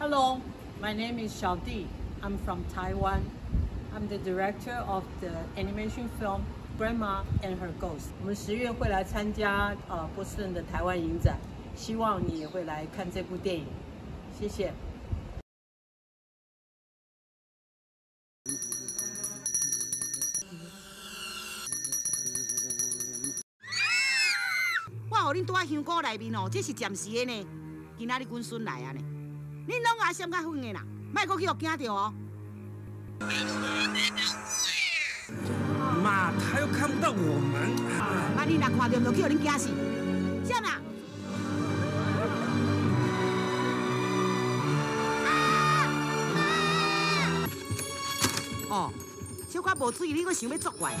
Hello, my name is Xiao Di. I'm from Taiwan. I'm the director of the animation film Grandma and Her Ghost. 我们十月会来参加呃波士顿的台湾影展，希望你也会来看这部电影。谢谢。我互恁在香菇内面哦，这是暂时的呢。今仔日阮孙来啊呢，恁拢阿闪较远的啦，莫搁去互惊着哦。妈，他又看不到我们。啊，你若看到，就去互恁惊死。闪啊！哦，小可无注意，你阁想要作怪啊？